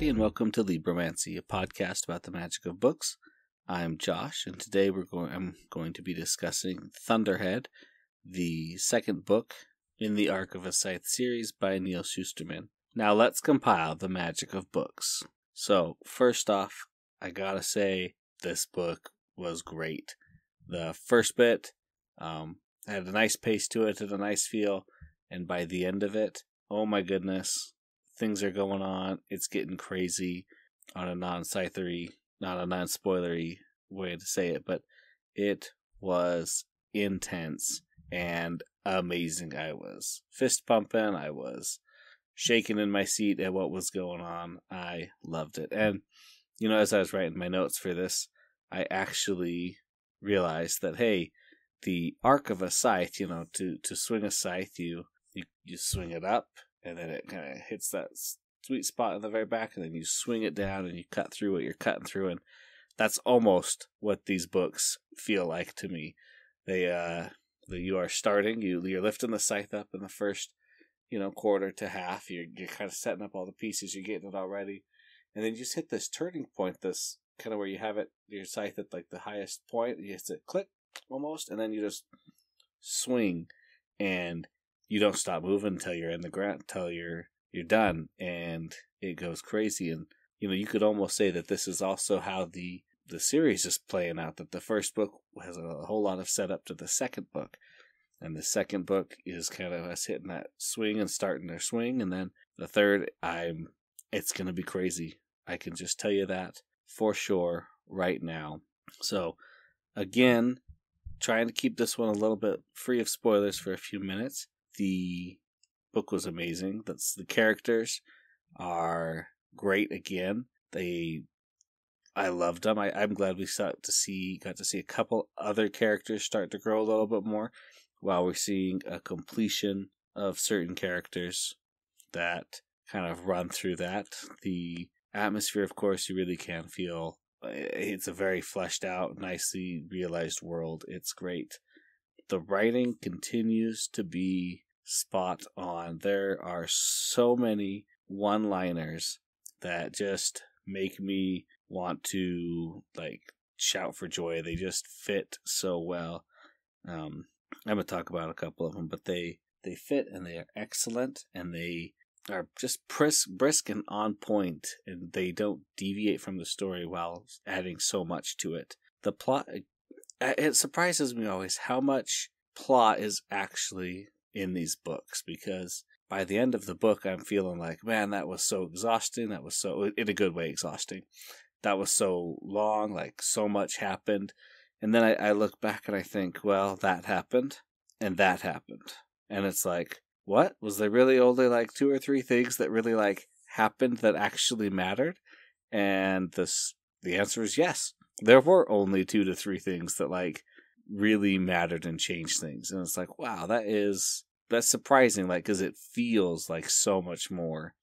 Everybody, and welcome to Libromancy, a podcast about the magic of books. I'm Josh, and today we're going. I'm going to be discussing Thunderhead, the second book in the Arc of a Scythe series by Neal Shusterman. Now, let's compile the magic of books. So, first off, I gotta say this book was great. The first bit um, had a nice pace to it and a nice feel, and by the end of it, oh my goodness, things are going on. It's getting crazy on a non scythery, not a non spoilery way to say it, but it was intense and amazing. I was fist pumping. I was shaking in my seat at what was going on. I loved it. And, you know, as I was writing my notes for this, I actually realized that, hey, the arc of a scythe, you know, to, to swing a scythe, you, you, you swing it up and then it kind of hits that sweet spot in the very back, and then you swing it down and you cut through what you're cutting through, and that's almost what these books feel like to me. They, uh, the, you are starting, you you're lifting the scythe up in the first, you know, quarter to half. You're you're kind of setting up all the pieces, you're getting it all ready, and then you just hit this turning point, this kind of where you have it your scythe at like the highest point. You hit to click almost, and then you just swing, and you don't stop moving until you're in the ground, until you're you're done, and it goes crazy. And you know, you could almost say that this is also how the the series is playing out. That the first book has a whole lot of setup to the second book, and the second book is kind of us hitting that swing and starting their swing, and then the third, I'm it's gonna be crazy. I can just tell you that for sure right now. So, again, trying to keep this one a little bit free of spoilers for a few minutes the book was amazing. That's the characters are great again. They I loved them. I, I'm glad we got to see got to see a couple other characters start to grow a little bit more while we're seeing a completion of certain characters that kind of run through that. The atmosphere, of course, you really can feel eh, it's a very fleshed out, nicely realized world. It's great the writing continues to be spot on. There are so many one liners that just make me want to like shout for joy. They just fit so well. Um, I'm gonna talk about a couple of them, but they they fit and they are excellent and they are just brisk, brisk and on point, and they don't deviate from the story while adding so much to it. The plot it surprises me always how much plot is actually in these books because by the end of the book I'm feeling like man that was so exhausting. That was so in a good way exhausting. That was so long like so much happened. And then I, I look back and I think well that happened and that happened. And it's like what? Was there really only like two or three things that really like happened that actually mattered? And this the answer is yes. There were only two to three things that like really mattered and changed things. And it's like, wow, that is that's surprising, like because it feels like so much more.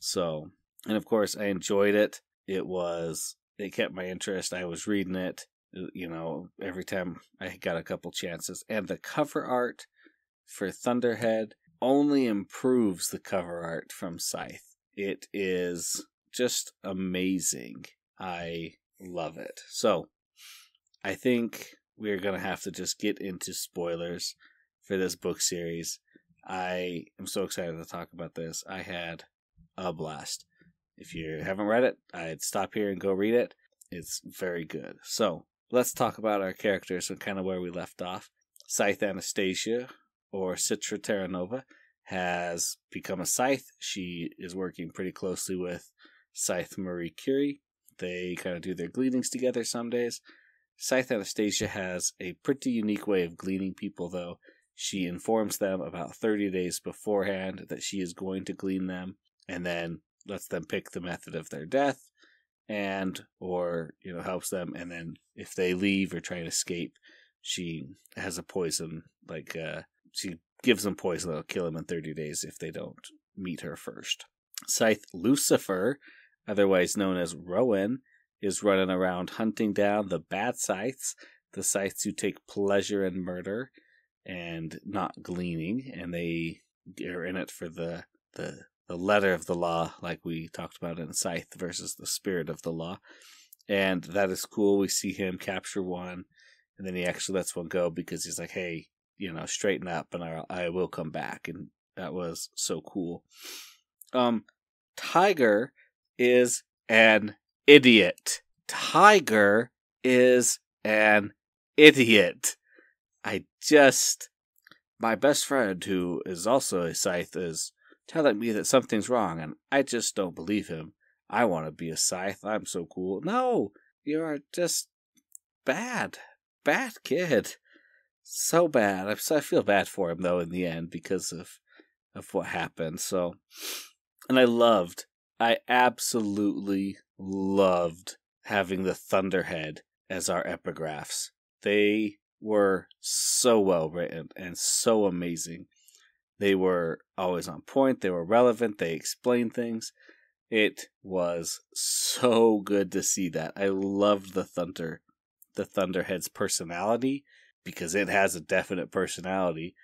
So, and of course, I enjoyed it. It was it kept my interest. I was reading it, uh, you know, every time I got a couple chances. And the cover art for Thunderhead only improves the cover art from Scythe. It is just amazing. I love it. So, I think we're going to have to just get into spoilers for this book series. I am so excited to talk about this. I had a blast. If you haven't read it, I'd stop here and go read it. It's very good. So, let's talk about our characters and kind of where we left off. Scythe Anastasia, or Citra Terranova, has become a scythe. She is working pretty closely with Scythe Marie Curie. They kind of do their gleanings together some days. Scythe Anastasia has a pretty unique way of gleaning people, though. She informs them about 30 days beforehand that she is going to glean them, and then lets them pick the method of their death, and or you know helps them. And then if they leave or try to escape, she has a poison like uh, she gives them poison that'll kill them in 30 days if they don't meet her first. Scythe Lucifer, otherwise known as Rowan, is running around hunting down the bad scythes, the scythes who take pleasure in murder and not gleaning, and they are in it for the the the letter of the law, like we talked about in Scythe, versus the spirit of the law. And that is cool. We see him capture one, and then he actually lets one go because he's like, hey, you know, straighten up and I, I will come back. And that was so cool. Um, Tiger is an idiot. Tiger is an idiot. I just. My best friend, who is also a scythe, is telling me that something's wrong, and I just don't believe him. I want to be a scythe. I'm so cool. No, you're just bad. Bad kid. So bad. I feel bad for him, though, in the end because of, of what happened. So, and I loved, I absolutely loved having the Thunderhead as our epigraphs. They were so well written and so amazing. They were always on point, they were relevant, they explained things. It was so good to see that. I loved the Thunder the Thunderhead's personality because it has a definite personality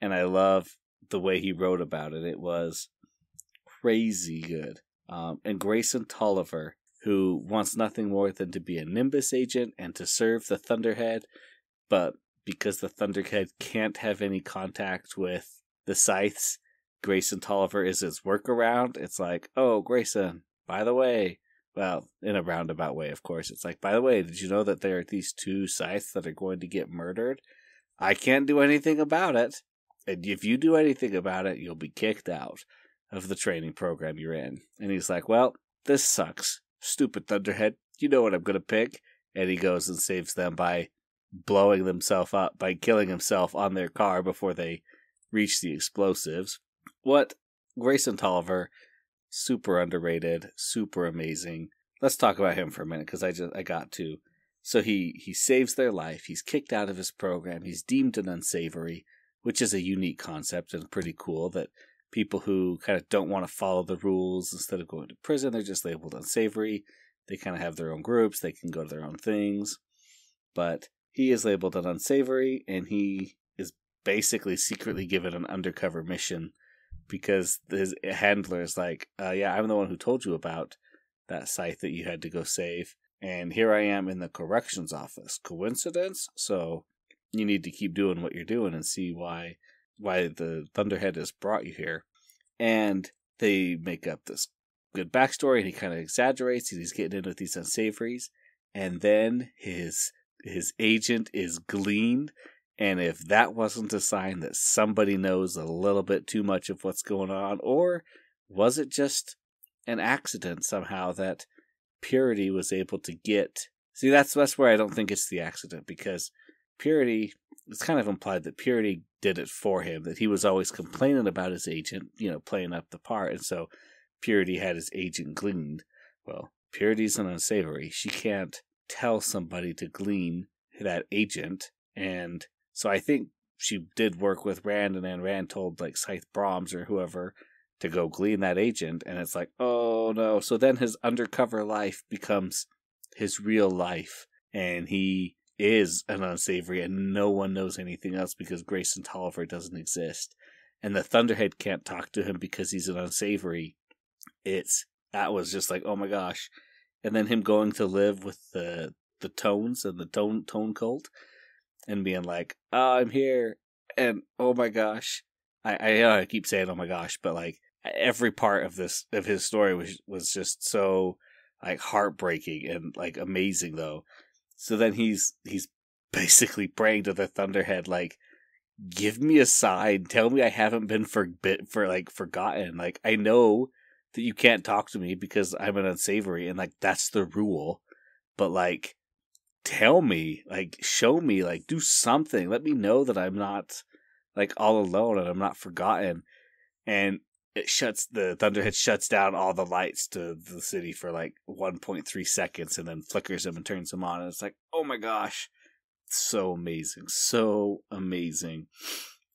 and I love the way he wrote about it. It was crazy good. Um, and Grayson Tolliver, who wants nothing more than to be a Nimbus agent and to serve the Thunderhead, but because the Thunderhead can't have any contact with the Scythes, Grayson Tolliver is his workaround. It's like, oh, Grayson, by the way, well, in a roundabout way, of course. It's like, by the way, did you know that there are these two Scythes that are going to get murdered? I can't do anything about it. And if you do anything about it, you'll be kicked out of the training program you're in. And he's like, well, this sucks. Stupid Thunderhead. You know what I'm going to pick. And he goes and saves them by blowing themselves up, by killing himself on their car before they reach the explosives. What Grayson Tolliver, super underrated, super amazing. Let's talk about him for a minute because I just I got to. So he he saves their life. He's kicked out of his program. He's deemed an unsavory, which is a unique concept and pretty cool that people who kind of don't want to follow the rules instead of going to prison, they're just labeled unsavory. They kind of have their own groups. They can go to their own things. But he is labeled an unsavory, and he is basically secretly given an undercover mission because his handler is like, uh, "Yeah, I'm the one who told you about that scythe that you had to go save, and here I am in the corrections office. Coincidence? So you need to keep doing what you're doing and see why why the Thunderhead has brought you here." And they make up this good backstory, and he kind of exaggerates. He's getting in with these unsavories, and then his his agent is gleaned and if that wasn't a sign that somebody knows a little bit too much of what's going on, or was it just an accident somehow that Purity was able to get? See, that's that's where I don't think it's the accident because Purity. It's kind of implied that Purity did it for him. That he was always complaining about his agent, you know, playing up the part, and so Purity had his agent gleaned. Well, Purity's an unsavory. She can't tell somebody to glean that agent, and so I think she did work with Rand, and then Rand told like Scythe Brahms or whoever to go glean that agent, and it's like, oh no. So then his undercover life becomes his real life, and he is an unsavory, and no one knows anything else because Grayson Tolliver doesn't exist, and the Thunderhead can't talk to him because he's an unsavory. It's that was just like, oh my gosh, and then him going to live with the the tones and the tone tone cult and being like, "Oh, I'm here," and oh my gosh, I I, I keep saying oh my gosh, but like every part of this of his story was was just so like heartbreaking and like amazing though. So then he's he's basically praying to the Thunderhead like give me a sign tell me i haven't been forbid for like forgotten like i know that you can't talk to me because i'm an unsavory and like that's the rule but like tell me, like show me, like do something. Let me know that I'm not like all alone and I'm not forgotten. And it shuts the Thunderhead shuts down all the lights to the city for like 1.3 seconds and then flickers them and turns them on. And it's like, oh my gosh, so amazing, so amazing.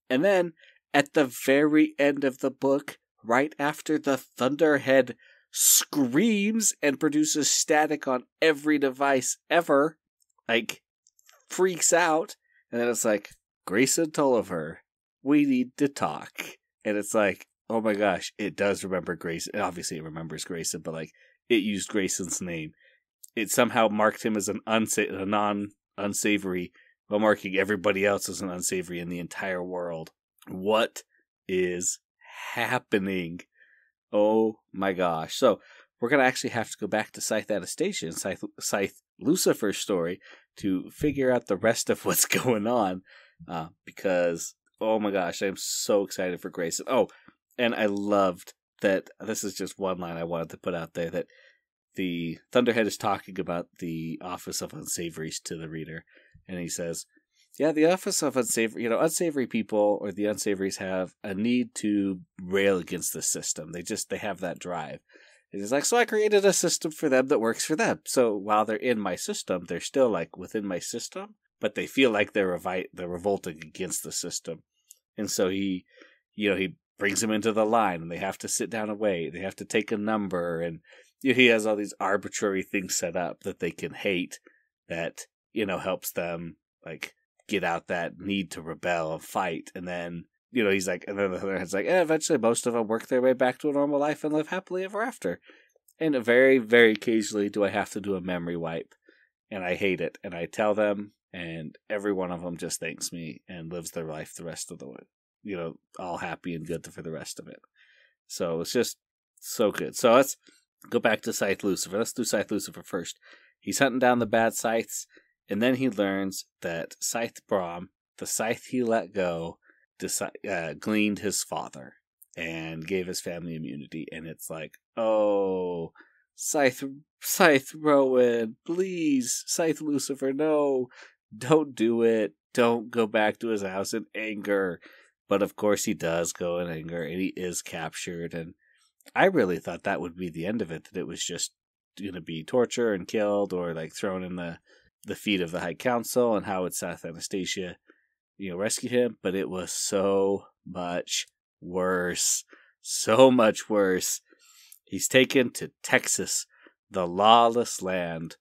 And then at the very end of the book, right after the Thunderhead screams and produces static on every device ever, like freaks out, and then it's like Grayson Tolliver, we need to talk, and it's like oh my gosh, it does remember Grayson. Obviously, it remembers Grayson, but like it used Grayson's name. It somehow marked him as an unsa- a non unsavory, while marking everybody else as an unsavory in the entire world. What is happening? Oh my gosh! So we're gonna actually have to go back to Scythe Anastasia and Scythe, Scythe Lucifer's story to figure out the rest of what's going on, uh, because oh my gosh, I'm so excited for Grayson. Oh, and I loved that. This is just one line I wanted to put out there that the Thunderhead is talking about the Office of Unsavories to the reader, and he says, "Yeah, the Office of Unsavory, you know, unsavory people or the unsavories have a need to rail against the system. They just they have that drive." And he's like, "So I created a system for them that works for them. So while they're in my system, they're still like within my system, but they feel like they're revi- they're revolting against the system." And so he, you know, he brings them into the line, and they have to sit down and wait. They have to take a number and he has all these arbitrary things set up that they can hate that you know helps them like get out that need to rebel and fight. And then you know he's like and then the other hand's like eh, eventually most of them work their way back to a normal life and live happily ever after. And very very occasionally do i have to do a memory wipe and i hate it and i tell them and every one of them just thanks me and lives their life the rest of the way you know all happy and good for the rest of it so it's just so good so let's go back to Scythe Lucifer. Let's do Scythe Lucifer first. He's hunting down the bad scythes, and then he learns that Scythe Brom, the scythe he let go, uh, gleaned his father and gave his family immunity. And it's like, oh, Scythe, Scythe Rowan, please, Scythe Lucifer, no, don't do it. Don't go back to his house in anger. But of course, he does go in anger, and he is captured, and I really thought that would be the end of it. That it was just going to be torture and killed, or like thrown in the the feet of the High Council, and how would Scythe Anastasia, you know, rescue him? But it was so much worse, so much worse. He's taken to Texas, the lawless land,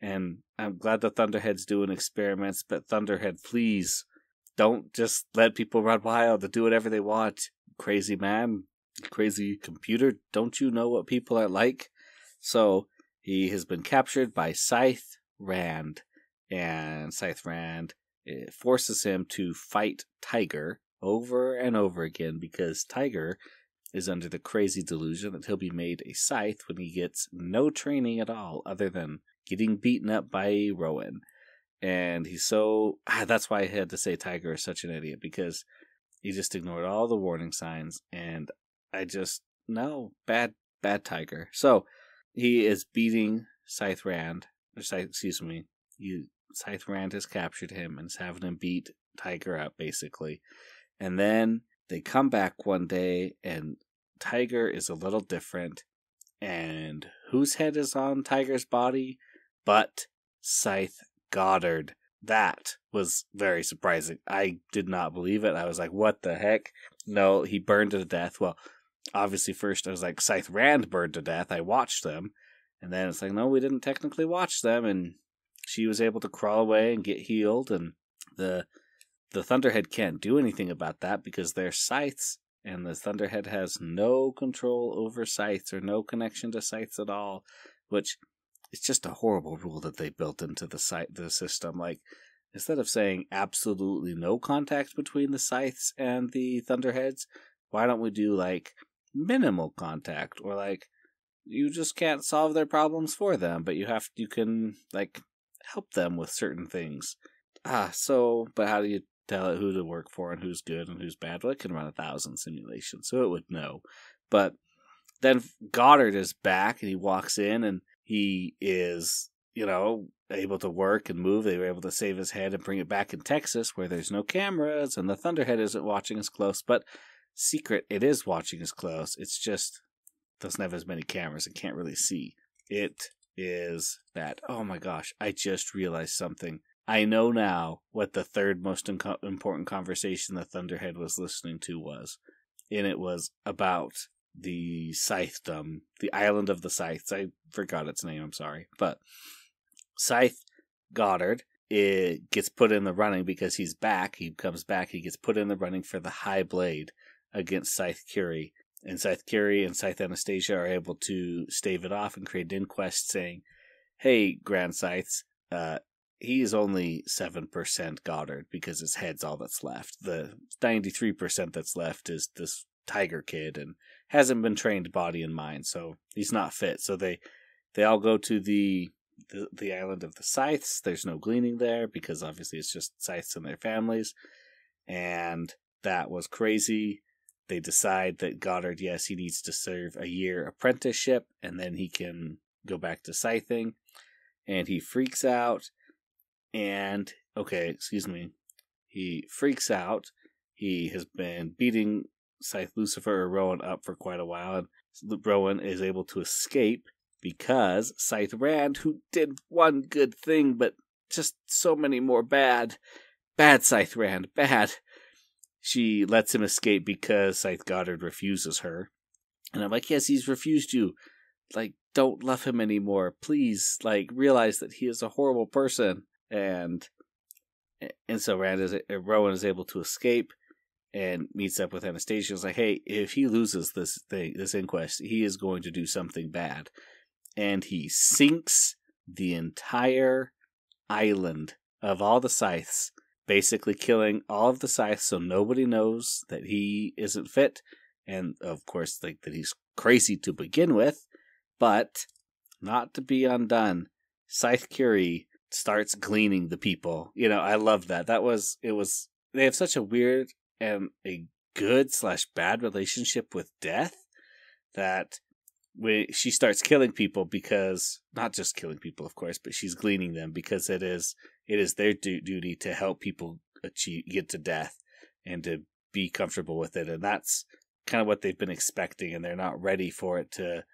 and I'm glad the Thunderhead's doing experiments. But Thunderhead, please don't just let people run wild and do whatever they want, crazy man crazy computer, don't you know what people are like? So he has been captured by Scythe Rand, and Scythe Rand forces him to fight Tiger over and over again because Tiger is under the crazy delusion that he'll be made a scythe when he gets no training at all other than getting beaten up by Rowan. And he's so ah, that's why I had to say Tiger is such an idiot because he just ignored all the warning signs and I just no bad bad tiger. So he is beating Scythe Rand. Or Scythe, excuse me. You Scythe Rand has captured him and is having him beat Tiger up basically. And then they come back one day and Tiger is a little different. And whose head is on Tiger's body? But Scythe Goddard. That was very surprising. I did not believe it. I was like, what the heck? No, he burned to death. Well, obviously first I was like Scythe Rand burned to death. I watched them, and then it's like no, we didn't technically watch them, and she was able to crawl away and get healed, and the the Thunderhead can't do anything about that because they're scythes, and the Thunderhead has no control over scythes or no connection to scythes at all, which is just a horrible rule that they built into the site the system. Like instead of saying absolutely no contact between the scythes and the Thunderheads, why don't we do like minimal contact or like you just can't solve their problems for them, but you have you can like help them with certain things. Ah, so but how do you tell it who to work for and who's good and who's bad? Well, it can run a thousand simulations, so it would know. But then Goddard is back and he walks in and he is, you know, able to work and move. They were able to save his head and bring it back in Texas where there's no cameras and the Thunderhead isn't watching as close. But secret it is watching as close. It's just doesn't have as many cameras and can't really see. It is that. Oh my gosh, I just realized something. I know now what the third most inco- important conversation the Thunderhead was listening to was. And it was about the Scythedom, the island of the Scythes. I forgot its name, I'm sorry. But Scythe Goddard it gets put in the running because he's back. He comes back. He gets put in the running for the High Blade, against Scythe Curie. and Scythe Curie and Scythe Anastasia are able to stave it off and create an inquest saying, "Hey, Grand Scythes, uh, he is only seven percent Goddard because his head's all that's left. The ninety-three percent that's left is this Tiger Kid and hasn't been trained body and mind, so he's not fit. So they they all go to the the, the island of the Scythes. There's no gleaning there because obviously it's just Scythes and their families, and that was crazy they decide that Goddard, yes, he needs to serve a year apprenticeship and then he can go back to scything. And he freaks out. And, okay, excuse me. He freaks out. He has been beating Scythe Lucifer or Rowan up for quite a while. And Rowan is able to escape because Scythe Rand, who did one good thing, but just so many more bad. Bad Scythe Rand, bad she lets him escape because Scythe Goddard refuses her. And I'm like, yes, he's refused you. Like, don't love him anymore. Please, like, realize that he is a horrible person. And and so Rand is, Rowan is able to escape and meets up with Anastasia. Is like, hey, if he loses this thing, this inquest, he is going to do something bad. And he sinks the entire island of all the scythes basically killing all of the scythes so nobody knows that he isn't fit and of course like that he's crazy to begin with but not to be undone scythe curie starts gleaning the people you know i love that that was it was they have such a weird and a good slash bad relationship with death that when she starts killing people because not just killing people of course but she's gleaning them because it is it is their du- duty to help people achieve get to death and to be comfortable with it. And that's kind of what they've been expecting and they're not ready for it to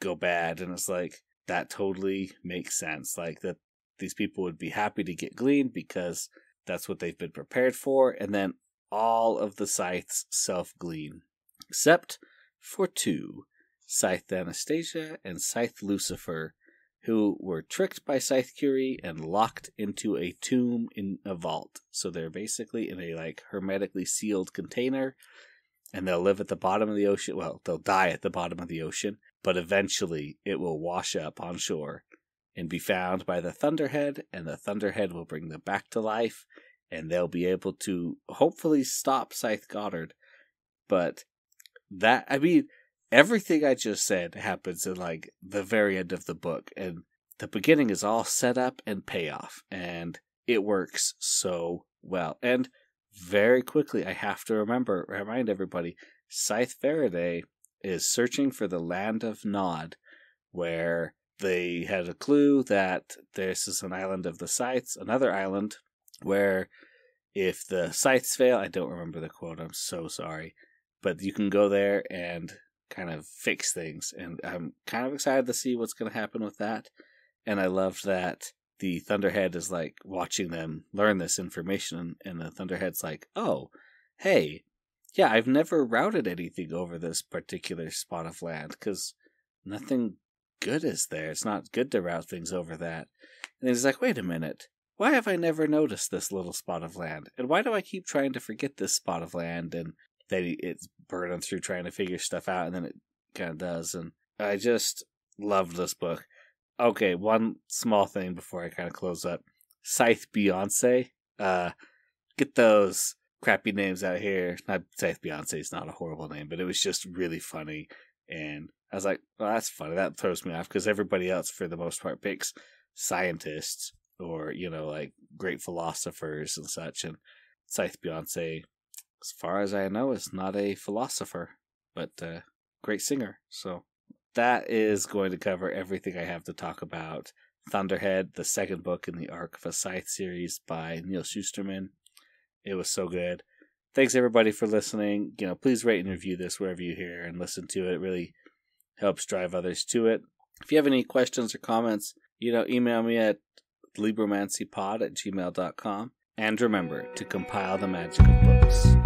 go bad. And it's like that totally makes sense like that these people would be happy to get gleaned because that's what they've been prepared for. And then all of the scythes self glean except for two Scythe Anastasia and Scythe Lucifer, who were tricked by Scythe Curie and locked into a tomb in a vault. So they're basically in a like hermetically sealed container and they'll live at the bottom of the ocean. Well, they'll die at the bottom of the ocean, but eventually it will wash up on shore and be found by the Thunderhead, and the Thunderhead will bring them back to life, and they'll be able to hopefully stop Scythe Goddard. But that, I mean, everything I just said happens in like the very end of the book, and the beginning is all set up and payoff, and it works so well. And very quickly, I have to remember, remind everybody, Scythe Faraday is searching for the land of Nod, where they had a clue that this is an island of the Scythes, another island where if the Scythes fail, I don't remember the quote, I'm so sorry, but you can go there and kind of fix things. And I'm kind of excited to see what's going to happen with that. And I love that the Thunderhead is like watching them learn this information, and the Thunderhead's like, oh, hey, yeah, I've never routed anything over this particular spot of land because nothing good is there. It's not good to route things over that. And he's like, wait a minute. Why have I never noticed this little spot of land? And why do I keep trying to forget this spot of land? And that it's burning through trying to figure stuff out, and then it kind of does. And I just love this book. Okay, one small thing before I kind of close up. Scythe Beyonce. Uh, get those crappy names out here. Not Scythe Beyonce is not a horrible name, but it was just really funny. And I was like, well, that's funny. That throws me off because everybody else, for the most part, picks scientists or, you know, like great philosophers and such. And Scythe Beyonce as far as I know, is not a philosopher, but a great singer. So that is going to cover everything I have to talk about. Thunderhead, the second book in the Arc of a Scythe series by Neal Shusterman. It was so good. Thanks everybody for listening. You know, please rate and review this wherever you hear and listen to it. It really helps drive others to it. If you have any questions or comments, you know, email me at libromancypod at gmail.com. And remember to compile the magic of books.